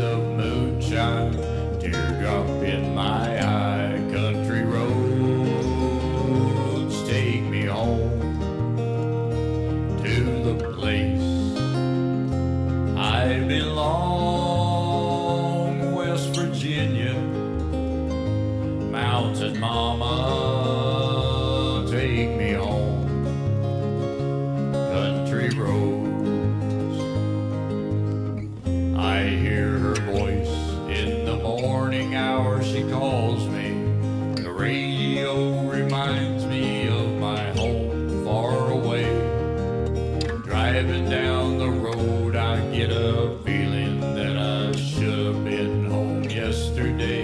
Of moonshine, teardrop in calls me. The radio reminds me of my home far away. Driving down the road, I get a feeling that I should have been home yesterday.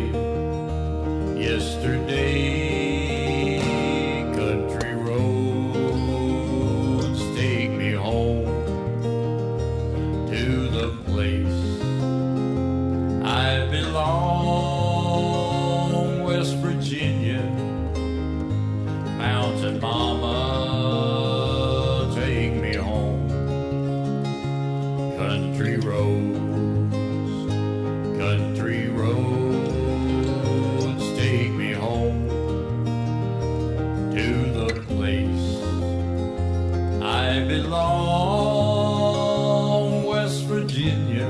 Yesterday, country roads take me home to the place to the place I belong, West Virginia,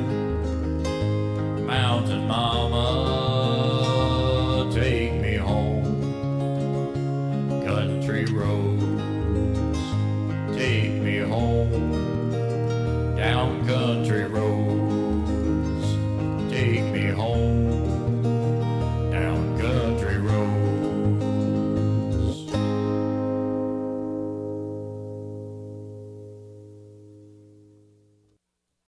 Mountain Mama, take me home, country roads, take me home, down country roads.